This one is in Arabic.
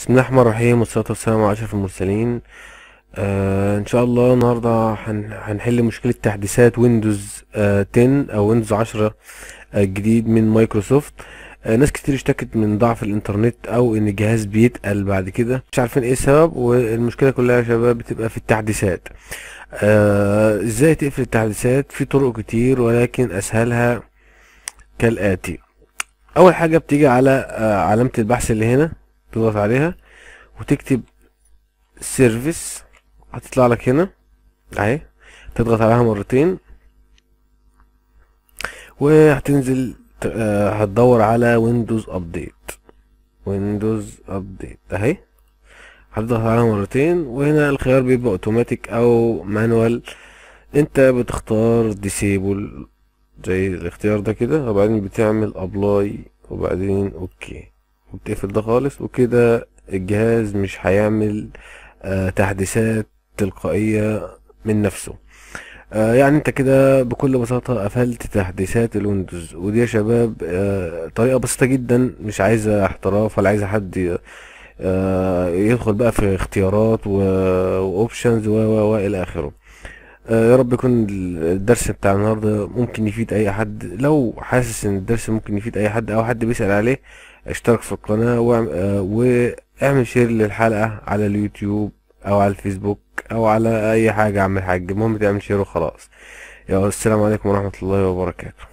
بسم الله الرحمن الرحيم والصلاة والسلام على أشرف المرسلين. آه إن شاء الله النهاردة هن- هنحل مشكلة تحديثات ويندوز آه 10 أو ويندوز 10 آه الجديد من مايكروسوفت. آه ناس كتير اشتكت من ضعف الإنترنت أو إن الجهاز بيتقل بعد كده. مش عارفين إيه السبب والمشكلة كلها يا شباب بتبقى في التحديثات. آه إزاي تقفل التحديثات؟ في طرق كتير ولكن أسهلها كالآتي. أول حاجة بتيجي على آه علامة البحث اللي هنا. تضغط عليها وتكتب services هتطلع لك هنا أهي. تضغط عليها مرتين. وهتنزل آه، هتدور على Windows Update Windows Update أهي. هتضغط عليها مرتين. وهنا الخيار بيبقى اوتوماتيك أو manual أنت بتختار disable زي الاختيار ده كده. وبعدين بتعمل apply وبعدين OK وبتقفل ده خالص وكده الجهاز مش هيعمل آه تحديثات تلقائية من نفسه. آه يعني انت كده بكل بساطة قفلت تحديثات الويندوز. ودي يا شباب آه طريقة بسيطة جدا مش عايزة احتراف ولا عايزة حد آه يدخل بقى في اختيارات و options و و إلى آخره. يا رب يكون الدرس بتاع النهارده ممكن يفيد أي حد. لو حاسس إن الدرس ممكن يفيد أي حد أو حد بيسأل عليه اشترك في القناة آه، واعمل share للحلقة على اليوتيوب أو على الفيسبوك أو على أي حاجة أعمل حاجة. المهم تعمل share وخلاص. يا السلام عليكم ورحمة الله وبركاته.